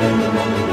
Música